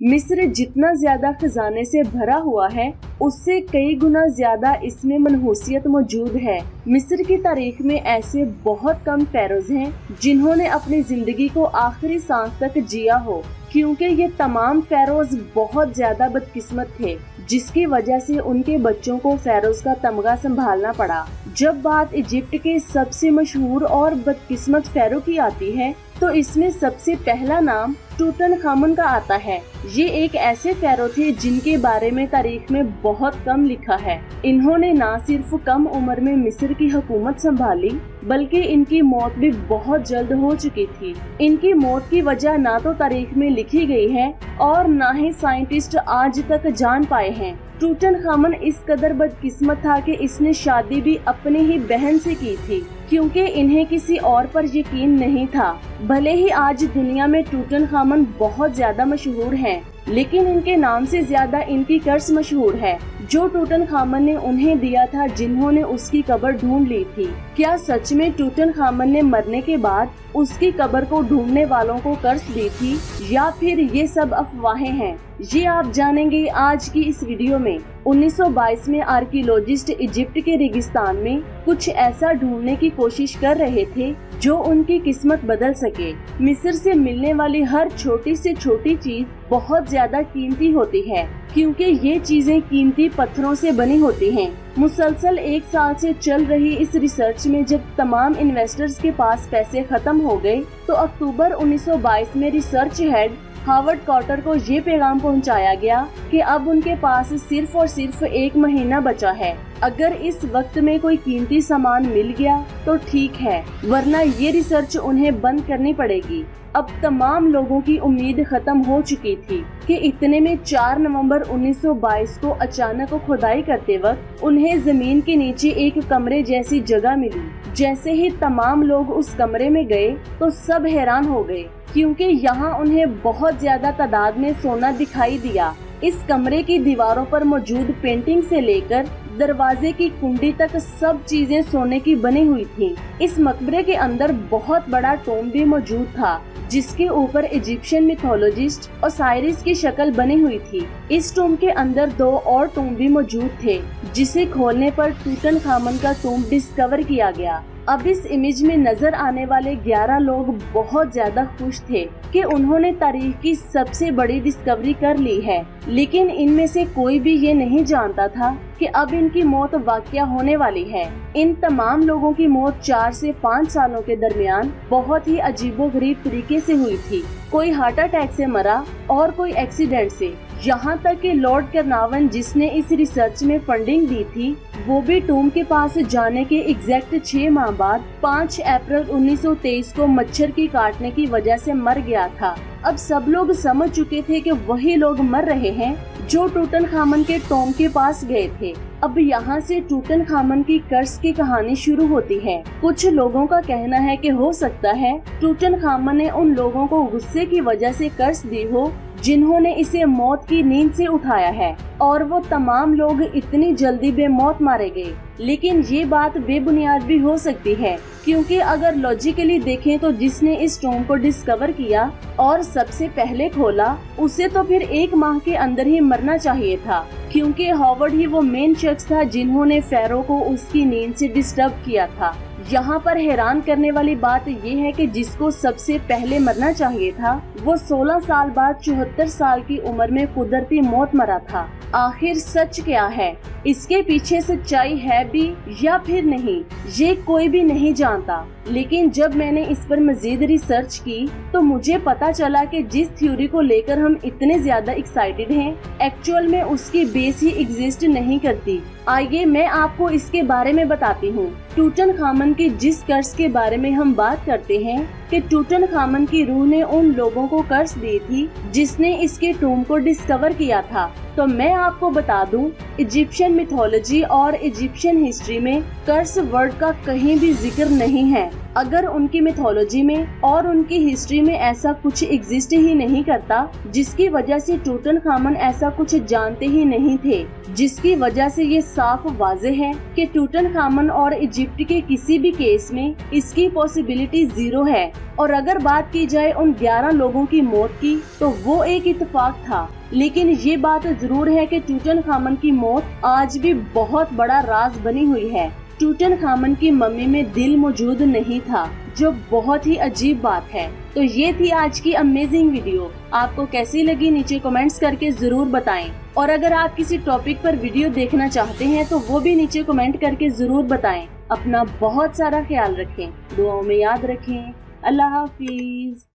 मिस्र जितना ज़्यादा खजाने से भरा हुआ है, उससे कई गुना ज़्यादा इसमें मनहूसियत मौजूद है। मिस्र की तारीख में ऐसे बहुत कम फेरोज हैं, जिन्होंने अपनी ज़िंदगी को आखिरी सांस तक जिया हो, क्योंकि ये तमाम फेरोज बहुत ज़्यादा बदकिस्मत थे, जिसकी वजह से उनके बच्चों को फेरोज का तमगा संभालना पड़ा। जब बात इजिप्ट के सबसे मशहूर और बदकिस्मत फेरो की आती है तो इसमें सबसे पहला नाम टूटन खामन का आता है। ये एक ऐसे फेरो थे जिनके बारे में तारीख में बहुत कम लिखा है। इन्होंने न सिर्फ़ कम उम्र में मिस्र की हुकूमत संभाली, बल्कि इनकी मौत भी बहुत जल्द हो चुकी थी। इनकी मौत की वजह ना तो तारीख में लिखी गई है और ना ही साइंटिस्ट आज तक जान पाए हैं। टूटन खामन इस कदर बदकिस्मत था कि इसने शादी भी अपनी ही बहन से की थी क्योंकि इन्हें किसी और पर यकीन नहीं था। भले ही आज दुनिया में टूटन खामन बहुत ज़्यादा मशहूर हैं, लेकिन इनके नाम से ज़्यादा इनकी कर्ज मशहूर है। जो टूटन खामन ने उन्हें दिया था जिन्होंने उसकी कबर ढूंढ ली थी। क्या सच में टूटन खामन ने मरने के बाद उसकी कब्र को ढूँढने वालों को कर्ज दी थी, या फिर ये सब अफवाहें हैं? ये आप जानेंगे आज की इस वीडियो में। 1922 में आर्कियोलॉजिस्ट इजिप्ट के रेगिस्तान में कुछ ऐसा ढूँढने की कोशिश कर रहे थे, जो उनकी किस्मत बदल सके। मिस्र से मिलने वाली हर छोटी से छोटी चीज़ बहुत ज़्यादा कीमती होती है, क्योंकि ये चीज़ें कीमती पत्थरों से बनी होती हैं। मुसलसल एक साल से चल रही इस रिसर्च में जब तमाम इन्वेस्टर्स के पास पैसे खत्म हो गए तो अक्टूबर 1922 में रिसर्च हेड हार्वर्ड कॉटर को ये पैगाम पहुँचाया गया कि अब उनके पास सिर्फ़ और सिर्फ़ एक महीना बचा है। अगर इस वक्त में कोई कीमती सामान मिल गया तो ठीक है, वरना ये रिसर्च उन्हें बंद करनी पड़ेगी। अब तमाम लोगों की उम्मीद खत्म हो चुकी थी कि इतने में 4 नवंबर 1922 को अचानक खुदाई करते वक्त उन्हें ज़मीन के नीचे एक कमरे जैसी जगह मिली। जैसे ही तमाम लोग उस कमरे में गए तो सब हैरान हो गए। क्योंकि यहाँ उन्हें बहुत ज़्यादा तादाद में सोना दिखाई दिया। इस कमरे की दीवारों पर मौजूद पेंटिंग से लेकर दरवाजे की कुंडी तक सब चीज़ें सोने की बनी हुई थी। इस मकबरे के अंदर बहुत बड़ा टोम भी मौजूद था, जिसके ऊपर इजिप्शियन मिथोलॉजिस्ट और साइरिस की शक्ल बनी हुई थी। इस टोम के अंदर दो और टोम भी मौजूद थे, जिसे खोलने पर टूटन खामन का टूम डिस्कवर किया गया। अब इस इमेज में नज़र आने वाले 11 लोग बहुत ज़्यादा खुश थे कि उन्होंने तारीख की सबसे बड़ी डिस्कवरी कर ली है। लेकिन इनमें से कोई भी ये नहीं जानता था कि अब इनकी मौत वाक्य होने वाली है। इन तमाम लोगों की मौत चार से पाँच सालों के दरमियान बहुत ही अजीबो गरीब तरीके से हुई थी। कोई हार्ट अटैक से मरा और कोई एक्सीडेंट से। यहाँ तक कि लॉर्ड करनावन, जिसने इस रिसर्च में फंडिंग दी थी, वो भी टूम के पास जाने के एग्जैक्ट छह माह बाद 5 अप्रैल 1923 को मच्छर की काटने की वजह से मर गया था। अब सब लोग समझ चुके थे कि वही लोग मर रहे हैं जो टूटन खामन के टोम के पास गए थे। अब यहाँ से टूटन खामन की कर्ज की कहानी शुरू होती है। कुछ लोगों का कहना है कि हो सकता है टूटन खामन ने उन लोगों को गुस्से की वजह से कर्ज दी हो जिन्होंने इसे मौत की नींद से उठाया है और वो तमाम लोग इतनी जल्दी बेमौत मारे गए। लेकिन ये बात बेबुनियाद भी हो सकती है, क्योंकि अगर लॉजिकली देखें तो जिसने इस टोम को डिस्कवर किया और सबसे पहले खोला, उसे तो फिर एक माह के अंदर ही मरना चाहिए था, क्योंकि हॉवर्ड ही वो मेन शख्स था जिन्होंने फेरो को उसकी नींद से डिस्टर्ब किया था। यहाँ पर हैरान करने वाली बात ये है कि जिसको सबसे पहले मरना चाहिए था, वो 16 साल बाद चौहत्तर साल की उम्र में कुदरती मौत मरा था। आखिर सच क्या है? इसके पीछे सच्चाई है भी या फिर नहीं ये कोई भी नहीं जानता। लेकिन जब मैंने इस पर मजीद रिसर्च की तो मुझे पता चला कि जिस थ्योरी को लेकर हम इतने ज़्यादा एक्साइटेड हैं, एक्चुअल में उसकी बेस ही एग्जिस्ट नहीं करती। आइए मैं आपको इसके बारे में बताती हूँ। टूटन खामन के जिस कर्ज के बारे में हम बात करते हैं कि टूटन खामन की रूह ने उन लोगों को कर्ज दी थी जिसने इसके टूम को डिस्कवर किया था। तो मैं आपको बता दूँ इजिप्शियन मिथोलॉजी और इजिप्शियन हिस्ट्री में कर्स वर्ड का कहीं भी ज़िक्र नहीं है। अगर उनकी मिथोलॉजी में और उनकी हिस्ट्री में ऐसा कुछ एग्जिस्ट ही नहीं करता, जिसकी वजह से टूटन खामन ऐसा कुछ जानते ही नहीं थे, जिसकी वजह से ये साफ़ वाजे है कि टूटन खामन और इजिप्ट के किसी भी केस में इसकी पॉसिबिलिटी ज़ीरो है। और अगर बात की जाए उन 11 लोगों की मौत की तो वो एक इतफाक था। लेकिन ये बात ज़रूर है कि टूटन खामन की मौत आज भी बहुत बड़ा राज बनी हुई है। टूटन खामन की मम्मी में दिल मौजूद नहीं था, जो बहुत ही अजीब बात है। तो ये थी आज की अमेजिंग वीडियो आपको कैसी लगी नीचे कमेंट्स करके ज़रूर बताएँ। और अगर आप किसी टॉपिक पर वीडियो देखना चाहते हैं तो वो भी नीचे कमेंट करके ज़रूर बताएँ। अपना बहुत सारा ख्याल रखें। दुआओं में याद रखें। अल्लाह हाफिज।